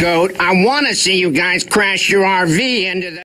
goat. I want to see you guys crash your RV into the...